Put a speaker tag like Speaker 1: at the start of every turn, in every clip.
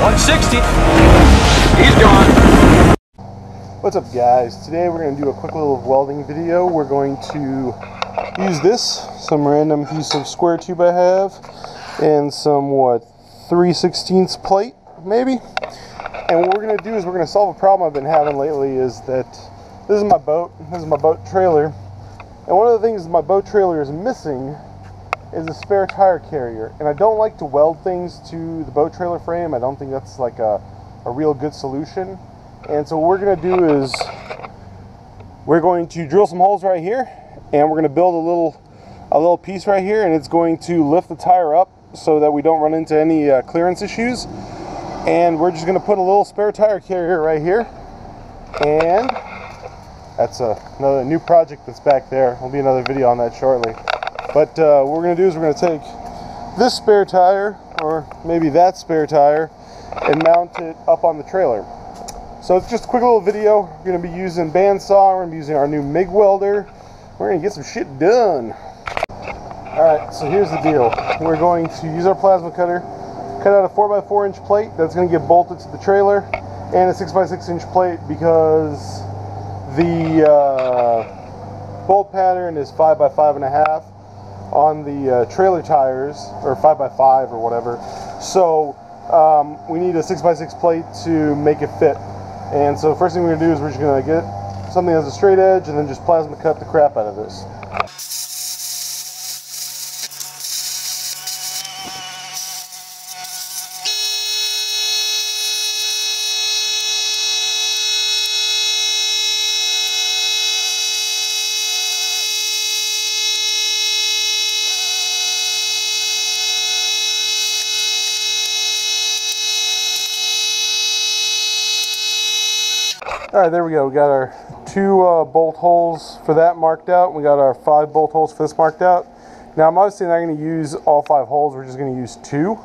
Speaker 1: 160. He's gone.
Speaker 2: What's up guys? Today we're going to do a quick little welding video. We're going to use this, some random piece of square tube I have, and some, what, 3 16 plate, maybe? And what we're going to do is we're going to solve a problem I've been having lately is that this is my boat, this is my boat trailer, and one of the things my boat trailer is missing is a spare tire carrier. And I don't like to weld things to the boat trailer frame. I don't think that's like a, a real good solution. And so what we're gonna do is we're going to drill some holes right here and we're gonna build a little a little piece right here and it's going to lift the tire up so that we don't run into any uh, clearance issues. And we're just gonna put a little spare tire carrier right here. And that's a, another new project that's back there. There'll be another video on that shortly. But uh, what we're going to do is we're going to take this spare tire, or maybe that spare tire, and mount it up on the trailer. So it's just a quick little video. We're going to be using bandsaw, we're going to be using our new MIG welder. We're going to get some shit done. Alright, so here's the deal. We're going to use our plasma cutter, cut out a 4x4 inch plate that's going to get bolted to the trailer, and a 6x6 inch plate because the uh, bolt pattern is 5x5.5 on the uh, trailer tires, or 5x5 or whatever. So um, we need a 6x6 plate to make it fit. And so first thing we're going to do is we're just going to get something that has a straight edge and then just plasma cut the crap out of this. All right, there we go. We got our two uh, bolt holes for that marked out. We got our five bolt holes for this marked out. Now, I'm obviously not going to use all five holes. We're just going to use two.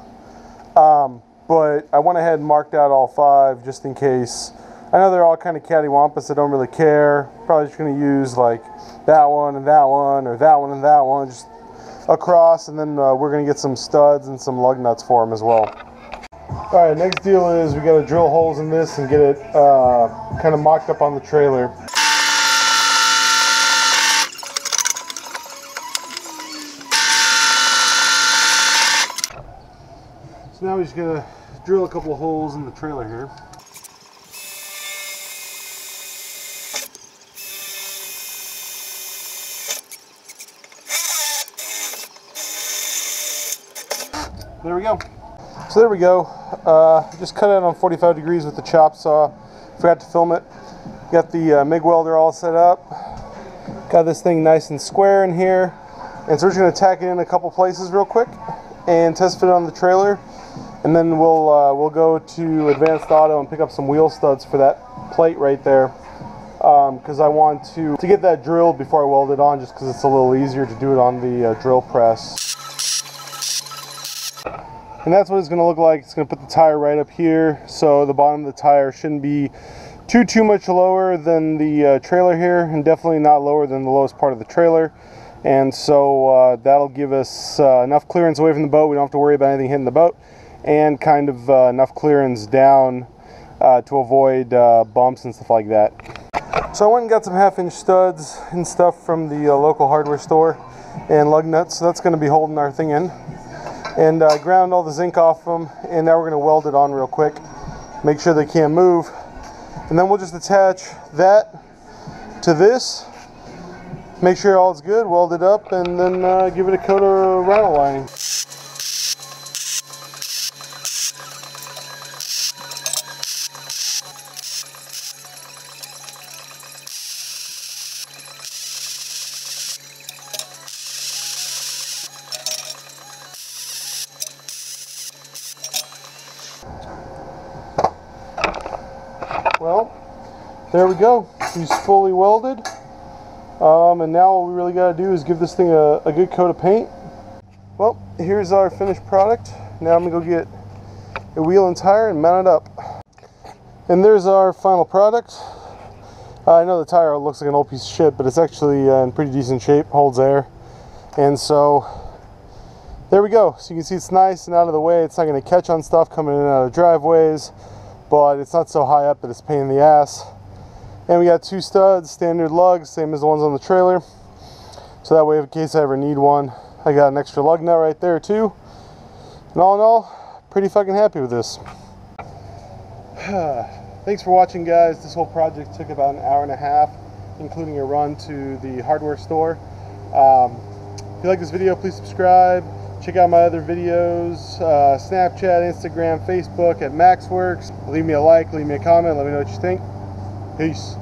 Speaker 2: Um, but I went ahead and marked out all five just in case. I know they're all kind of cattywampus. I don't really care. Probably just going to use like that one and that one or that one and that one just across. And then uh, we're going to get some studs and some lug nuts for them as well. All right, next deal is we got to drill holes in this and get it uh, kind of mocked up on the trailer. So now we're just gotta drill a couple of holes in the trailer here. There we go. So there we go. Uh, just cut it on 45 degrees with the chop saw. Forgot to film it. Got the uh, MIG welder all set up. Got this thing nice and square in here. And so we're just going to tack it in a couple places real quick and test fit it on the trailer. And then we'll uh, we'll go to Advanced Auto and pick up some wheel studs for that plate right there. Because um, I want to, to get that drilled before I weld it on just because it's a little easier to do it on the uh, drill press. And that's what it's going to look like. It's going to put the tire right up here. So the bottom of the tire shouldn't be too, too much lower than the uh, trailer here. And definitely not lower than the lowest part of the trailer. And so uh, that'll give us uh, enough clearance away from the boat. We don't have to worry about anything hitting the boat. And kind of uh, enough clearance down uh, to avoid uh, bumps and stuff like that. So I went and got some half inch studs and stuff from the local hardware store. And lug nuts. So that's going to be holding our thing in and uh, ground all the zinc off them and now we're going to weld it on real quick. Make sure they can't move. And then we'll just attach that to this. Make sure all is good weld it up and then uh, give it a coat of rattle lining Well, there we go. He's fully welded. Um, and now what we really got to do is give this thing a, a good coat of paint. Well, here's our finished product. Now I'm going to go get a wheel and tire and mount it up. And there's our final product. I know the tire looks like an old piece of shit, but it's actually uh, in pretty decent shape, holds air. And so there we go. So you can see it's nice and out of the way. It's not going to catch on stuff coming in and out of driveways, but it's not so high up that it's pain in the ass. And we got two studs, standard lugs, same as the ones on the trailer. So that way, in case I ever need one, I got an extra lug nut right there too. And all in all, pretty fucking happy with this. Thanks for watching, guys. This whole project took about an hour and a half, including a run to the hardware store. Um, if you like this video, please subscribe. Check out my other videos, uh, Snapchat, Instagram, Facebook at MaksWerks. Leave me a like, leave me a comment, let me know what you think. Peace.